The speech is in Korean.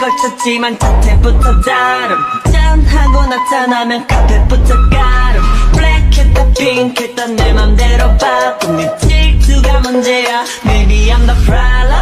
걸쳤지만 자태부터 다름. 짠하고 나타나면 카페부터 가름. 블랙했다 핑크했다 내 맘대로 바꿈 네 질투가 문제야. Maybe I'm the problem.